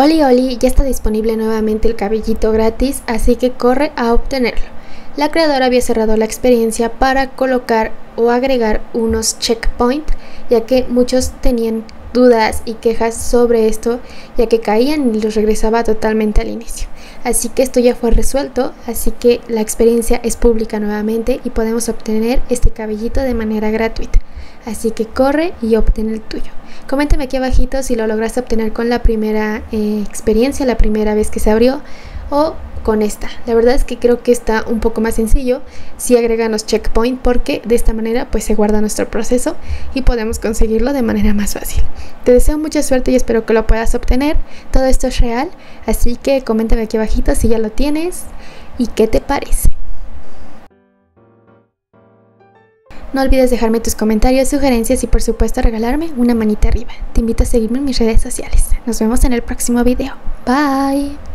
Oli Oli ya está disponible nuevamente el cabellito gratis, así que corre a obtenerlo. La creadora había cerrado la experiencia para colocar o agregar unos checkpoints, ya que muchos tenían dudas y quejas sobre esto, ya que caían y los regresaba totalmente al inicio. Así que esto ya fue resuelto, así que la experiencia es pública nuevamente y podemos obtener este cabellito de manera gratuita. Así que corre y obtén el tuyo. Coméntame aquí abajito si lo lograste obtener con la primera eh, experiencia, la primera vez que se abrió o con esta. La verdad es que creo que está un poco más sencillo si agregan los checkpoints porque de esta manera pues se guarda nuestro proceso y podemos conseguirlo de manera más fácil. Te deseo mucha suerte y espero que lo puedas obtener. Todo esto es real, así que coméntame aquí abajito si ya lo tienes y qué te parece. No olvides dejarme tus comentarios, sugerencias y por supuesto regalarme una manita arriba. Te invito a seguirme en mis redes sociales. Nos vemos en el próximo video. Bye.